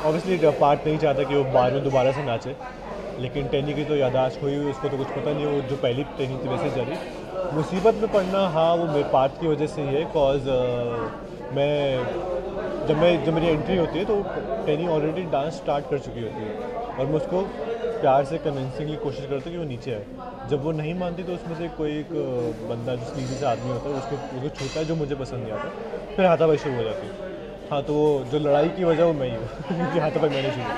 Obviously part नहीं चाहता कि वो बाद में दोबारा से नाचे, लेकिन टेनी की तो यादाश्त हुई हुई उसको तो कुछ पता नहीं वो जो पहली टेनी थी वैसे चली मुसीबत में पढ़ना हाँ वो मेरे पार्ट की वजह से ही है कॉज मैं, जब मैं, जब मेरी एंट्री होती है तो टेनी ऑलरेडी डांस स्टार्ट कर चुकी होती है। और मैं उसको प्यार से कन्विंसिंगली कोशिश करता हूँ कि वो नीचे आए। जब वो नहीं मानती तो उसमें से कोई एक बंदा जो सीधी से आदमी होता है, उसको उसको छूता है, जो मुझे पसंद नहीं आता, फिर हाथापाई शुरू हो जाती है। हाँ तो वो जो लड़ाई की वजह वो मैं ही हूँ। हाँ तो भाई मैंने शुरू